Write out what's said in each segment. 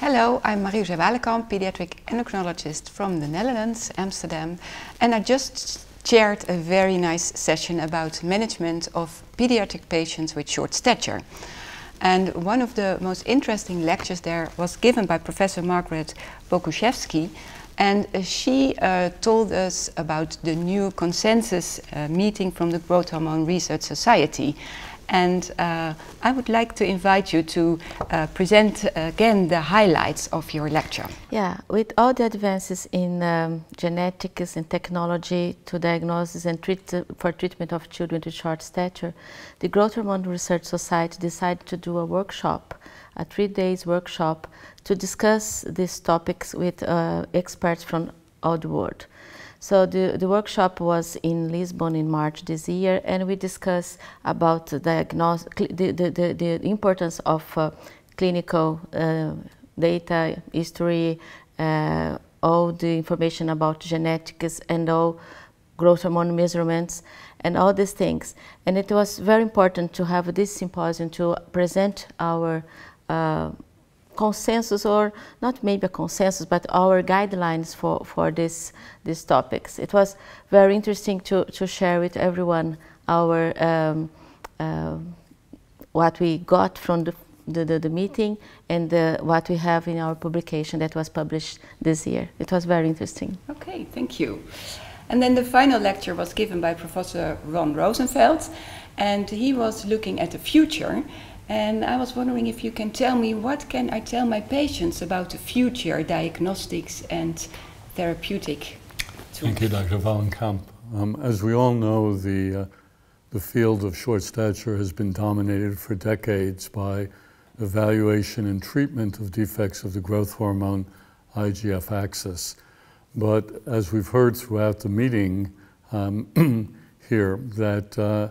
Hello, I'm Marie-José Walenkamp, pediatric endocrinologist from the Netherlands, Amsterdam, and I just chaired a very nice session about management of pediatric patients with short stature. And one of the most interesting lectures there was given by Professor Margaret Boguszewski, and she uh, told us about the new consensus uh, meeting from the Growth Hormone Research Society. And uh, I would like to invite you to uh, present again the highlights of your lecture. Yeah, with all the advances in um, genetics and technology to diagnosis and treat for treatment of children with short stature, the Growth Hormone Research Society decided to do a workshop, a three days workshop to discuss these topics with uh, experts from all the world. So the, the workshop was in Lisbon in March this year, and we discussed about the, the, the, the importance of uh, clinical uh, data, history, uh, all the information about genetics and all growth hormone measurements and all these things. And it was very important to have this symposium to present our uh, consensus or not maybe a consensus, but our guidelines for, for this, these topics. It was very interesting to, to share with everyone our, um, uh, what we got from the, the, the, the meeting and the, what we have in our publication that was published this year. It was very interesting. Okay, thank you. And then the final lecture was given by Professor Ron Rosenfeld, and he was looking at the future and I was wondering if you can tell me what can I tell my patients about the future diagnostics and therapeutic tools? Thank you, Dr. Walenkamp. Um, as we all know, the, uh, the field of short stature has been dominated for decades by evaluation and treatment of defects of the growth hormone IGF axis. But as we've heard throughout the meeting um, here, that uh,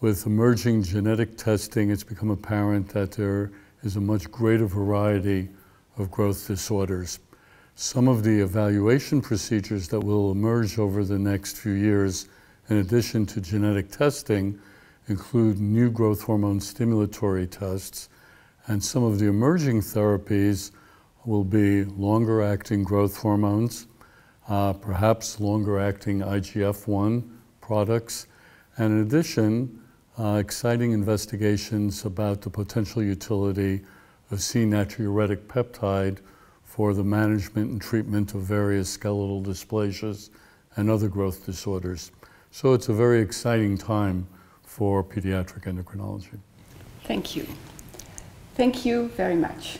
with emerging genetic testing, it's become apparent that there is a much greater variety of growth disorders. Some of the evaluation procedures that will emerge over the next few years, in addition to genetic testing, include new growth hormone stimulatory tests, and some of the emerging therapies will be longer acting growth hormones, uh, perhaps longer acting IGF 1 products, and in addition, uh, exciting investigations about the potential utility of C-natriuretic peptide for the management and treatment of various skeletal dysplasias and other growth disorders. So it's a very exciting time for pediatric endocrinology. Thank you. Thank you very much.